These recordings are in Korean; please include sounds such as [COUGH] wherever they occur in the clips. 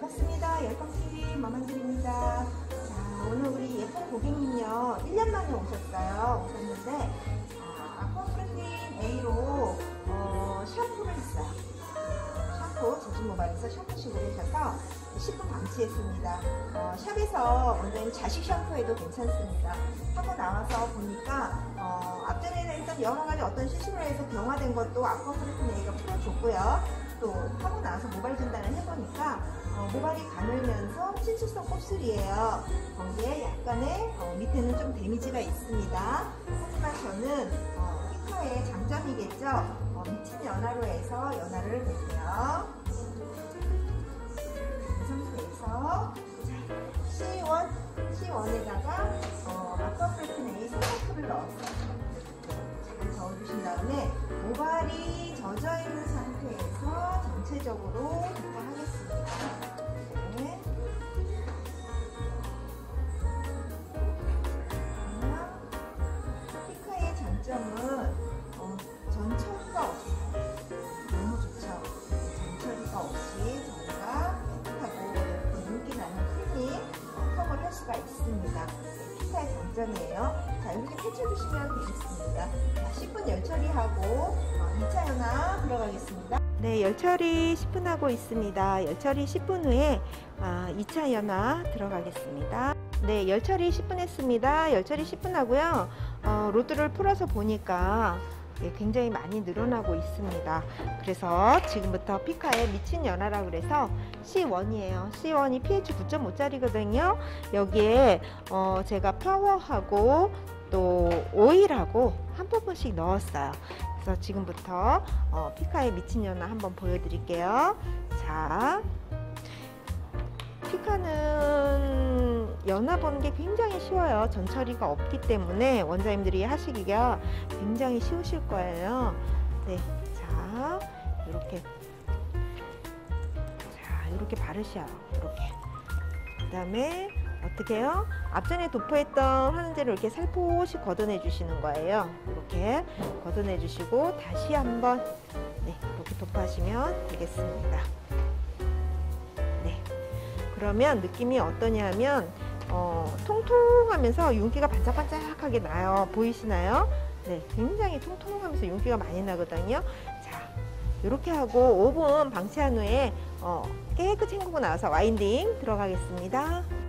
반갑습니다. 열광TV 마만드립니다. 자, 오늘 우리 예쁜 고객님요. 1년 만에 오셨어요. 오셨는데, 자, 아쿠아프레틴 A로 어, 샴푸를 했어요. 샴푸, 제주모바일에서 샴푸식으로 해셔서 10분 방치했습니다. 어, 샵에서 원장님 자식 샴푸해도 괜찮습니다. 하고 나와서 보니까 어, 앞전에는 일단 여러 가지 어떤 시술을 해서 경화된 것도 아쿠아프레틴 A가 풀어줬고요. 또 하고 나서 모발 진단을 해보니까 어, 모발이 가늘면서 친수성 곱슬이에요. 거기에 약간의 어, 밑에는 좀 데미지가 있습니다. 하지만 저는 어, 피카의 장점이겠죠. 어, 미친 연화로 해서 연화를 볼게요. 이 상태에서 C1, C1에다가 어, A 소모프를 넣었어요. 잘 저어주신 다음에 모발이 젖어 있는 상태에서 전체적으로 자, 이렇게 펼쳐주시면 되겠습니다. 자, 10분 열처리하고 어, 2차 연화 들어가겠습니다. 네, 열처리 10분 하고 있습니다. 열처리 10분 후에 아, 2차 연화 들어가겠습니다. 네, 열처리 10분 했습니다. 열처리 10분 하고요. 어, 로드를 풀어서 보니까 예, 굉장히 많이 늘어나고 있습니다. 그래서 지금부터 피카의 미친 연화라 그래서 C1이에요. C1이 pH 9.5짜리거든요. 여기에 어, 제가 파워하고 또 오일하고 한 부분씩 넣었어요. 그래서 지금부터 어, 피카의 미친 연화 한번 보여드릴게요. 자, 피카는 연화 보는 게 굉장히 쉬워요. 전처리가 없기 때문에 원장님들이 하시기가 굉장히 쉬우실 거예요. 네, 자, 이렇게 자, 이렇게 바르셔요. 이렇게. 그다음에 어떻게 해요? 앞전에 도포했던 화는제를 이렇게 살포시 걷어내 주시는 거예요. 이렇게 걷어내 주시고 다시 한번 네, 이렇게 도포하시면 되겠습니다. 네. 그러면 느낌이 어떠냐면 어, 통통하면서 윤기가 반짝반짝하게 나요. 보이시나요? 네, 굉장히 통통하면서 윤기가 많이 나거든요. 자, 이렇게 하고 5분 방치한 후에 어, 깨끗이 헹구고 나와서 와인딩 들어가겠습니다.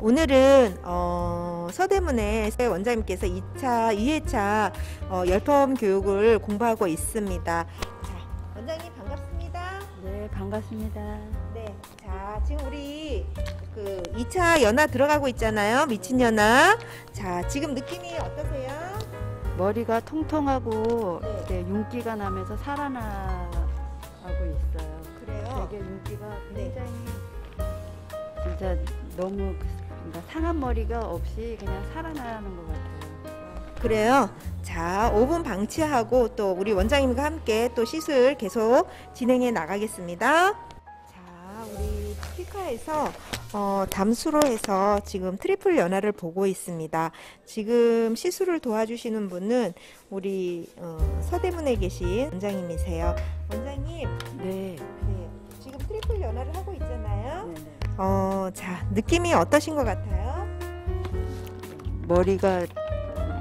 자, 오늘은 어, 서대문에 원장님께서 2차, 2회차 어, 열펌 교육을 공부하고 있습니다. 자, 원장님 반갑습니다. 네, 반갑습니다. 네, 자 지금 우리 그 2차 연화 들어가고 있잖아요. 미친 연화. 자, 지금 느낌이 어떠세요? 머리가 통통하고 네. 네, 윤기가 나면서 살아나고 있어요. 그래요. 되게 윤기가 네. 굉장히 진짜 너무 그러니까 상한 머리가 없이 그냥 살아나는 것 같아요. 그래요. 자, 5분 방치하고 또 우리 원장님과 함께 또 시술 계속 진행해 나가겠습니다. 자, 우리 피카에서 어, 담수로 해서 지금 triple 연화를 보고 있습니다. 지금 시술을 도와주시는 분은 우리 어, 서대문에 계신 원장님이세요. 원장님, 네, 네, 지금 triple 연화를 하고 네. 어, 자, 느낌이 어떠신 것 같아요? 머리가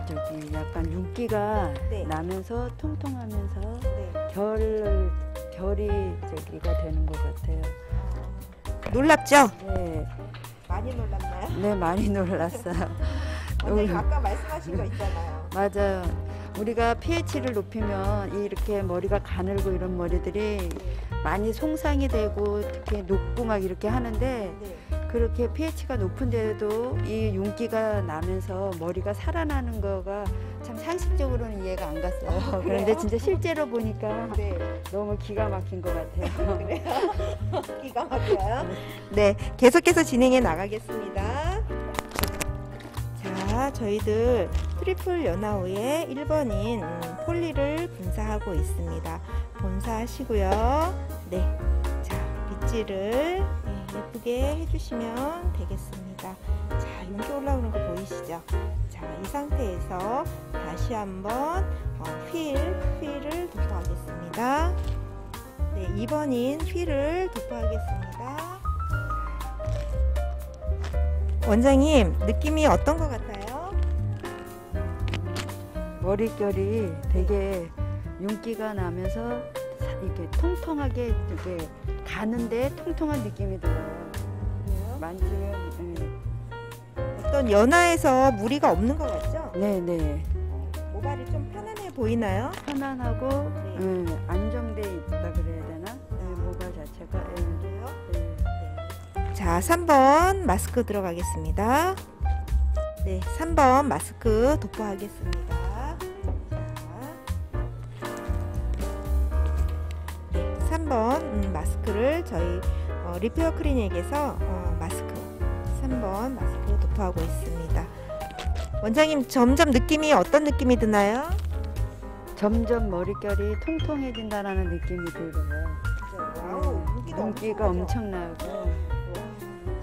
저기 약간 윤기가 네. 나면서 통통하면서 네. 결 결이 저기가 되는 것 같아요. 놀랍죠? 네, 많이 놀랐나요? 네 많이 놀랐어요. [LAUGHS] 음. 아까 말씀하신 거 있잖아요. 맞아요. 우리가 pH를 높이면 이렇게 머리가 가늘고 이런 머리들이 많이 송상이 되고 특히 녹고 막 이렇게 하는데 네. 그렇게 pH가 높은데도 이 윤기가 나면서 머리가 살아나는 거가 참 상식적으로는 이해가 안 갔어요. 아? 그런데 진짜 실제로 보니까 네. 너무 기가 막힌 것 같아요. [LAUGHS] 그래요? [LAUGHS] 기가 막혀요. 네, 계속해서 진행해 나가겠습니다. 자, 저희들 triple 연화 후에 1번인 음, 폴리를 분사하고 있습니다. 분사하시고요. 네, 자, 빗질을 네, 예쁘게 해주시면 되겠습니다. 자, 윤기 올라오는 거 보이시죠? 자, 이 상태에서 다시 한번 어, 휠, 휠을 도포하겠습니다. 네, 2번인 휠을 도포하겠습니다. 원장님 느낌이 어떤 것 같아요? 머릿결이 되게 윤기가 나면서 사- 이렇게 통통하게 이렇게 가는데 통통한 느낌이 들어요. 만지면 어떤 연화에서 무리가 없는 것 같죠? 네, 네. 모발이 좀 편안해 보이나요? 편안하고 네. 예, 안정돼 있다 그래야 되나? 예, 모발 자체가 예, 예. 자, 3번 마스크 들어가겠습니다. 네, 3번 마스크 도포하겠습니다. 3번 음, 마스크를 저희 어, 리페어 클리닉에서 어, 마스크 3번 마스크 도포하고 있습니다. 원장님 점점 느낌이 어떤 느낌이 드나요? 점점 머릿결이 통통해진다라는 느낌이 들어요. wow, 예, 윤기도 윤기가 엄청나죠? 엄청나고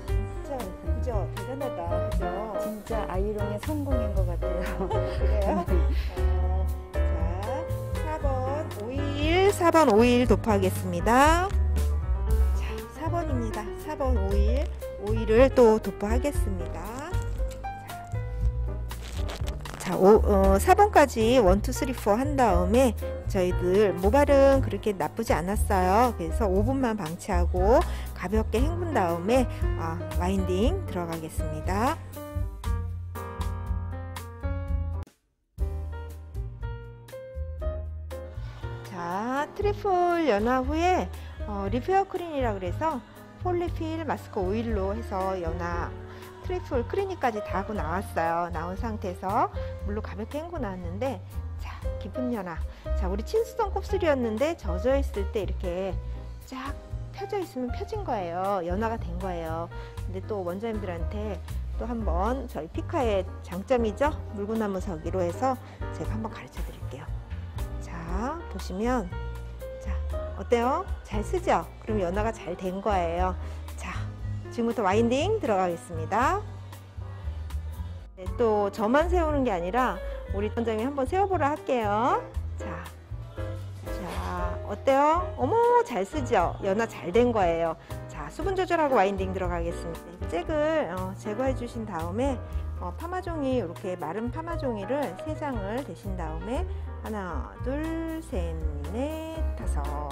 진짜 그죠? 대단하다. 그죠? 진짜 아이롱의 성공인 것 같아요. [LAUGHS] 그래요? 4번 오일 도포하겠습니다. 자, 4번입니다. 4번 오일, 오일을 또 도포하겠습니다. 자, 오, 어, 4번까지 1, 2, 3, 4 한 다음에 저희들 모발은 그렇게 나쁘지 않았어요. 그래서 5분만 방치하고 가볍게 헹군 다음에 아, winding 들어가겠습니다. triple 연화 후에 어, repair 클리닉이라 그래서 폴리필 마스크 오일로 해서 연화 triple 클리닉까지 다 하고 나왔어요. 나온 상태에서 물로 가볍게 헹구 나왔는데 자, 깊은 연화. 자, 우리 친수성 곱슬이었는데 젖어 있을 때 이렇게 쫙 펴져 있으면 펴진 거예요. 연화가 된 거예요. 근데 또 원장님들한테 또 한번 저희 피카의 장점이죠. 물구나무 서기로 해서 제가 한번 가르쳐 드릴게요. 자, 보시면 자, 어때요? 잘 쓰죠? 그럼 연화가 잘 된 거예요. 자, 지금부터 와인딩 들어가겠습니다. 네, 또 저만 세우는 게 아니라 우리 원장님 한번 세워보라 할게요. 자, 자, 어때요? 어머, 잘 쓰죠? 연화 잘 된 거예요. 자, 수분 조절하고 와인딩 들어가겠습니다. 네, 잭을 어, 제거해 주신 다음에 어, 파마종이 이렇게 마른 파마종이를 세 장을 대신 다음에 하나, 둘, 셋, 넷, 다섯,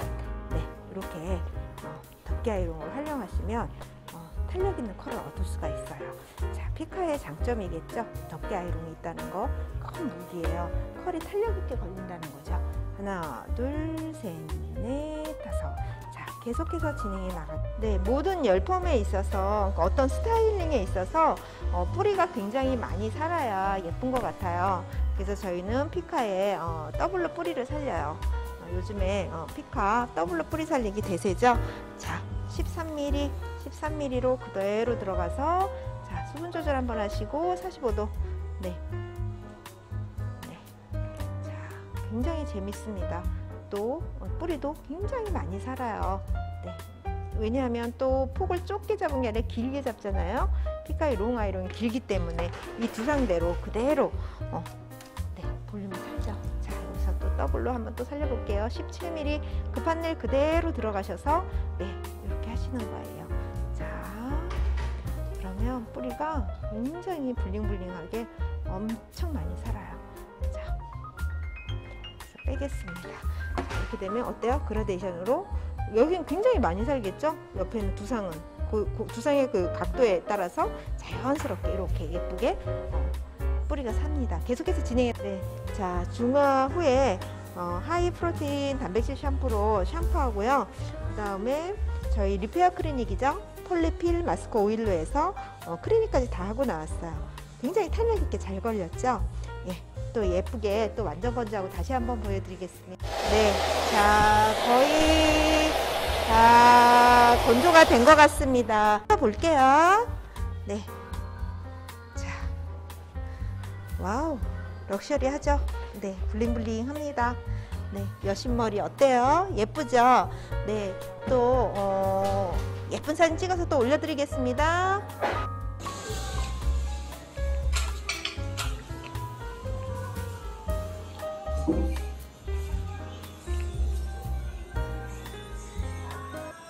네 이렇게 어, 덮개 아이롱을 활용하시면 어, 탄력 있는 컬을 얻을 수가 있어요. 자, 피카의 장점이겠죠? 덮개 아이롱이 있다는 거큰 무기예요. 컬이 탄력 있게 걸린다는 거죠. 하나, 둘, 셋, 넷, 다섯. 자, 계속해서 진행해 나가. 네, 모든 열펌에 있어서 그러니까 어떤 스타일링에 있어서 어, 뿌리가 굉장히 많이 살아야 예쁜 것 같아요. 그래서 저희는 피카에 어, 더블로 뿌리를 살려요. 어, 요즘에 어, 피카 더블로 뿌리 살리기 대세죠. 자, 13mm, 13mm로 그대로 들어가서 자 수분 조절 한번 하시고 45도. 네. 네. 자, 굉장히 재밌습니다. 또 어, 뿌리도 굉장히 많이 살아요. 네. 왜냐하면 또 폭을 좁게 잡은 게 아니라 길게 잡잖아요. 피카의 long 아이롱이 길기 때문에 이 두상대로 그대로 어, 네, 볼륨을 살죠. 자, 여기서 또 더블로 한번 또 살려볼게요. 17mm 급한 일 그대로 들어가셔서 네, 이렇게 하시는 거예요. 자, 그러면 뿌리가 굉장히 bling bling하게 엄청 많이 살아요. 자, 빼겠습니다. 자, 이렇게 되면 어때요? 그라데이션으로 여기는 굉장히 많이 살겠죠? 옆에는 두상은 그, 그 두상의 그 각도에 따라서 자연스럽게 이렇게 예쁘게 어, 뿌리가 삽니다. 계속해서 진행해. 네. 자, 중화 후에 어, high protein 단백질 샴푸로 샴푸하고요. 그 다음에 저희 repair 클리닉이죠. 폴리필 마스크 오일로 해서 어, 클리닉까지 다 하고 나왔어요. 굉장히 탄력 있게 잘 걸렸죠. 예. 또 예쁘게 또 완전 건조하고 다시 한번 보여드리겠습니다. 네. 자, 거의 다 건조가 된 것 같습니다. 볼게요. 네. 자. Wow. Luxury하죠? 네. Bling bling 합니다. 네. 여신머리 어때요? 예쁘죠? 네. 또, 어, 예쁜 사진 찍어서 또 올려드리겠습니다.